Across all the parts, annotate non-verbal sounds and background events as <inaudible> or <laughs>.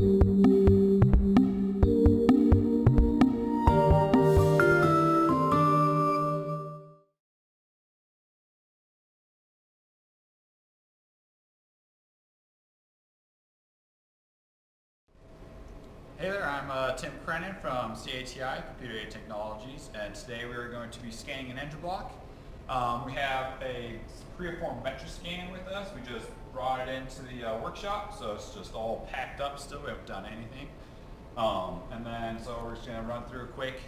Hey there, I'm uh, Tim Crennan from CATI, Computer Aided Technologies, and today we are going to be scanning an engine block. Um, we have a Creaform MetraSCAN with us. We just brought it into the uh, workshop, so it's just all packed up still. We haven't done anything. Um, and then, so we're just going to run through a quick,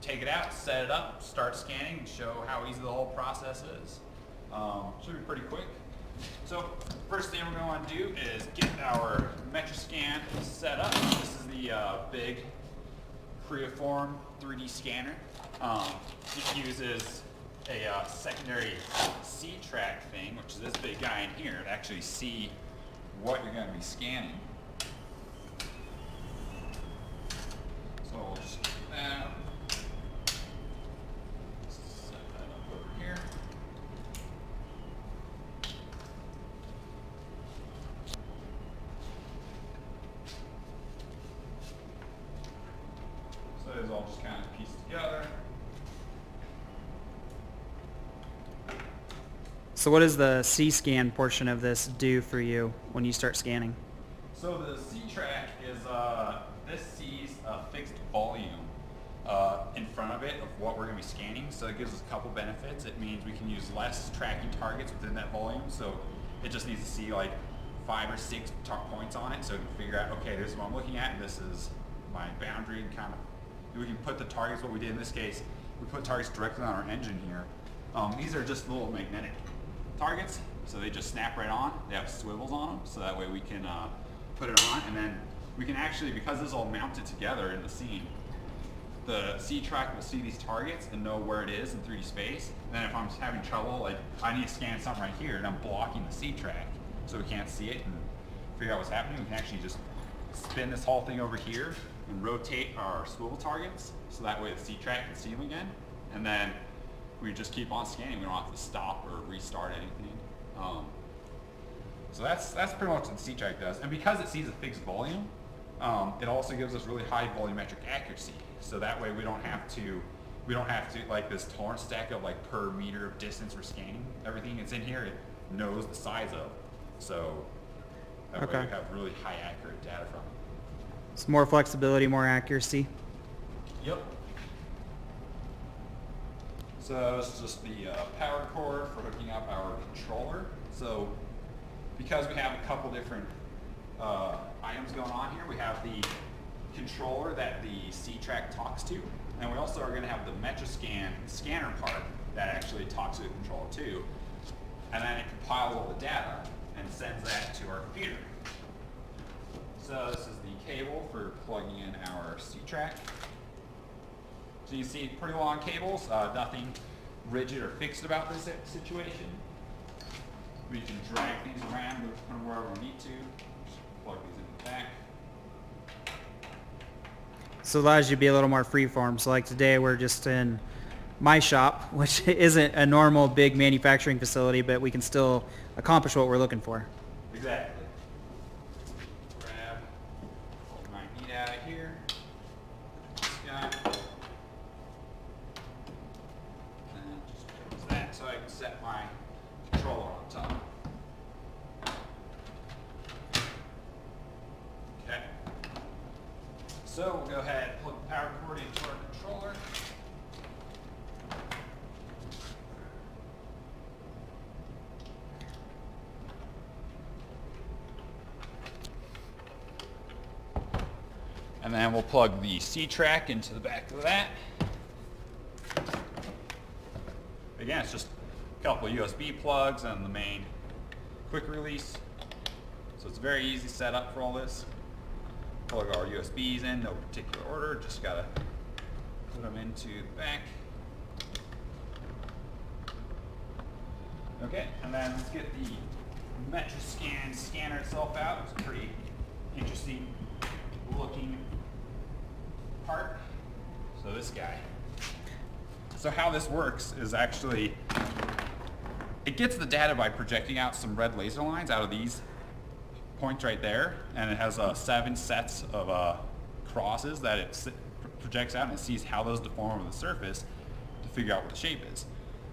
take it out, set it up, start scanning, and show how easy the whole process is. Um, should be pretty quick. So first thing we're going to do is get our MetraSCAN set up. This is the uh, big Creaform 3D scanner. Um, it uses a uh, secondary C-track thing, which is this big guy in here, to actually see what you're going to be scanning. So we'll just that. Set that up over here. So it's all just kind of pieced together. So what does the C-scan portion of this do for you when you start scanning? So the C-track is, uh, this sees a fixed volume uh, in front of it of what we're going to be scanning. So it gives us a couple benefits. It means we can use less tracking targets within that volume. So it just needs to see like five or six tar- points on it so it can figure out, okay, this is what I'm looking at and this is my boundary and kind of, we can put the targets, what we did in this case, we put targets directly on our engine here. Um, these are just little magnetic targets, so they just snap right on. They have swivels on them, so that way we can uh, put it on, and then we can actually, because this is all mounted together in the scene, the C-track will see these targets and know where it is in 3D space. And then if I'm having trouble, like I need to scan something right here, and I'm blocking the C-track, so we can't see it and figure out what's happening, we can actually just spin this whole thing over here and rotate our swivel targets, so that way the C-track can see them again. And then we just keep on scanning. We don't have to stop or restart anything. Um, so that's that's pretty much what the C-track does. And because it sees a fixed volume, um, it also gives us really high volumetric accuracy. So that way we don't have to we don't have to like this tolerance stack of like per meter of distance we're scanning. Everything that's in here it knows the size of. So that way we have really high accurate data from it. It's more flexibility, more accuracy. Yep. So this is just the uh, power cord for hooking up our controller. So because we have a couple different uh, items going on here, we have the controller that the C-Track talks to, and we also are going to have the MetraSCAN scanner part that actually talks to the controller too, and then it compiles all the data and sends that to our computer. So this is the cable for plugging in our C-Track. So you see pretty long cables, uh, nothing rigid or fixed about this situation. We can drag things around, move them wherever we need to. Just plug these in the back. So it allows you to be a little more freeform. So like today we're just in my shop, <laughs> which isn't a normal big manufacturing facility, but we can still accomplish what we're looking for. Exactly. Grab what we might need out of here. This guy. And just close that so I can set my controller on top. Okay. So we'll go ahead and plug the power cord into our controller. And then we'll plug the C-track into the back of that. Again, it's just a couple USB plugs and the main quick release. So it's a very easy setup for all this. Plug our USBs in, no particular order, just gotta put them into the back. Okay, and then let's get the MetraSCAN scanner itself out. It's a pretty interesting looking part. So this guy. So how this works is actually, it gets the data by projecting out some red laser lines out of these points right there, and it has uh, seven sets of uh, crosses that it s- projects out and it sees how those deform over the surface to figure out what the shape is.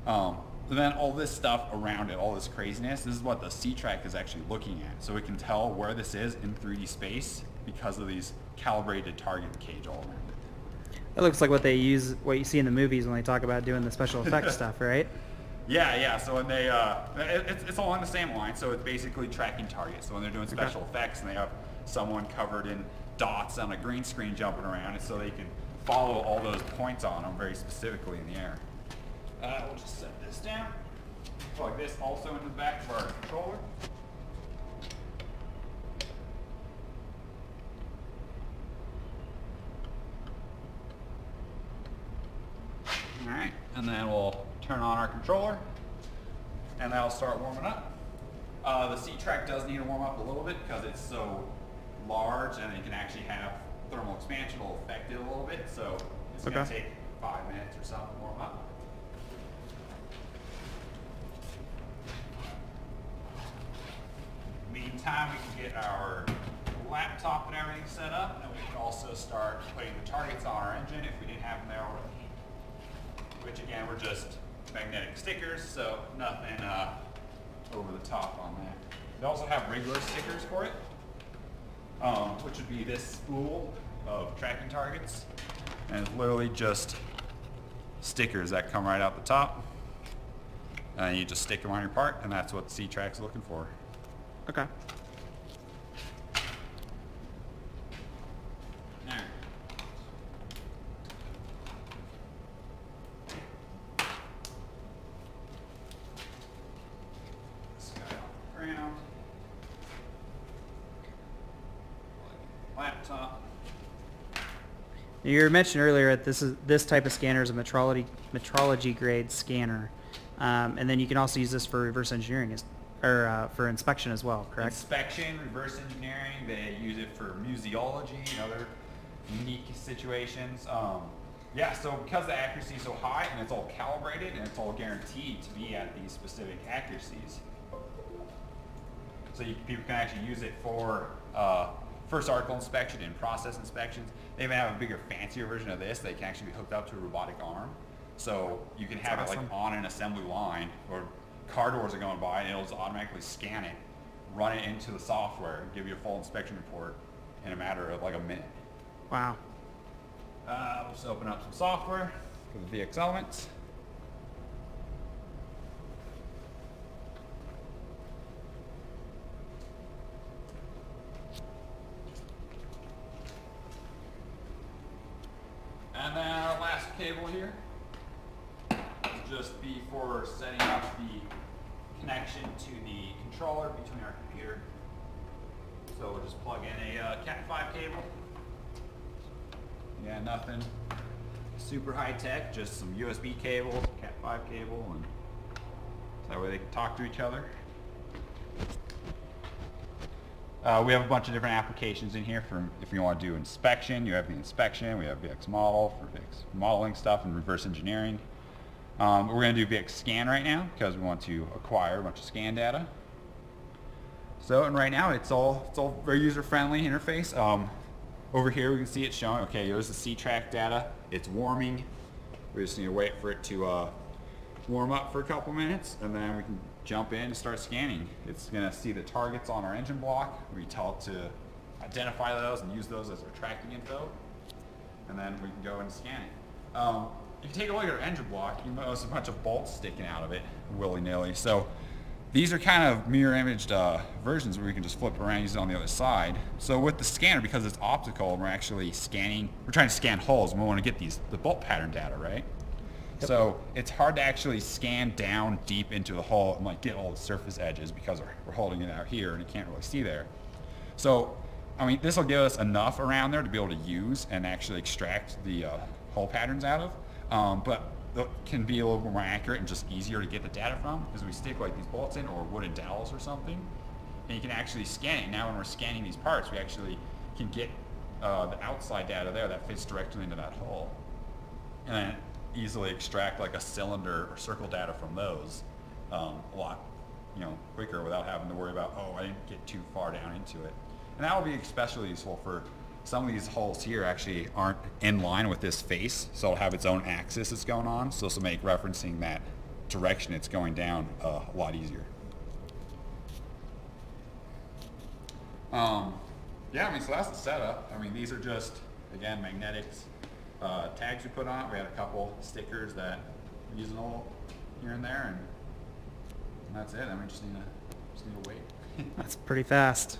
Um, and then all this stuff around it, all this craziness, this is what the C-Track is actually looking at. So it can tell where this is in 3D space because of these calibrated target cage all around it. That looks like what they use, what you see in the movies when they talk about doing the special effects <laughs> stuff, right? Yeah, yeah. So when they, uh, it, it's, it's along the same line. So it's basically tracking targets. So when they're doing special effects and they have someone covered in dots on a green screen jumping around, it's so they can follow all those points on them very specifically in the air. Uh, we'll just set this down. Plug this also into the back of our controller. All right, and then we'll turn on our controller, and that'll start warming up. Uh, the C-Track does need to warm up a little bit because it's so large, and it can actually have thermal expansion will affect it a little bit. So it's gonna take five minutes or something to warm up. Meantime, we can get our laptop and everything set up, and we can also start putting the targets on our engine if we didn't have them there already. Which again, we're just magnetic stickers, so nothing uh, over the top on that. They also have regular stickers for it, um, which would be this spool of tracking targets, and it's literally just stickers that come right out the top. And you just stick them on your part, and that's what C-Track's looking for. Okay. Alright. This guy off the ground. Laptop. You mentioned earlier that this is this type of scanner is a metrology metrology grade scanner, um, and then you can also use this for reverse engineering, as, or uh, for inspection as well, correct? Inspection, reverse engineering, they use it for museology and other unique situations. Um, yeah, so because the accuracy is so high and it's all calibrated and it's all guaranteed to be at these specific accuracies. So you, people can actually use it for uh, first article inspection and process inspections. They even have a bigger, fancier version of this that can actually be hooked up to a robotic arm. So you can have it like on an assembly line or car doors are going by and it'll just automatically scan it, run it into the software, give you a full inspection report in a matter of like a minute. Wow. Uh, we'll just open up some software for the VX Elements. And then our last cable here just be for setting up the connection to the controller between our computer. So we'll just plug in a uh, Cat5 cable. Yeah, nothing super high tech, just some USB cables, Cat5 cable, and that way they can talk to each other. Uh, we have a bunch of different applications in here for if you want to do inspection. You have the inspection. We have VX model for VX modeling stuff and reverse engineering. Um, we're going to do VX scan right now because we want to acquire a bunch of scan data. So, and right now it's all it's all very user friendly interface. Um, over here we can see it showing. Okay, here's the C-track data. It's warming. We just need to wait for it to uh, warm up for a couple minutes, and then we can jump in and start scanning. It's going to see the targets on our engine block. We tell it to identify those and use those as our tracking info, and then we can go and scan it. Um, if you take a look at our engine block, you notice a bunch of bolts sticking out of it willy-nilly. So these are kind of mirror imaged uh, versions where we can just flip around use it on the other side. So with the scanner, because it's optical, we're actually scanning, we're trying to scan holes we want to get these, the bolt pattern data, right? So it's hard to actually scan down deep into the hole and like get all the surface edges because we're, holding it out here and you can't really see there. So, I mean, this will give us enough around there to be able to use and actually extract the uh, hole patterns out of. Um, but it can be a little more accurate and just easier to get the data from because we stick like these bolts in or wooden dowels or something. And you can actually scan it. Now when we're scanning these parts, we actually can get uh, the outside data there that fits directly into that hole. And easily extract like a cylinder or circle data from those um, a lot you know, quicker without having to worry about, oh, I didn't get too far down into it. And that will be especially useful for some of these holes here actually aren't in line with this face, so it'll have its own axis that's going on, so this will make referencing that direction it's going down uh, a lot easier. Um, yeah, I mean, so that's the setup. I mean, these are just, again, magnetics. Uh, tags we put on it. We had a couple stickers that we're using a little here and there, and, and that's it. I mean, just need to, just need to wait. <laughs> That's pretty fast.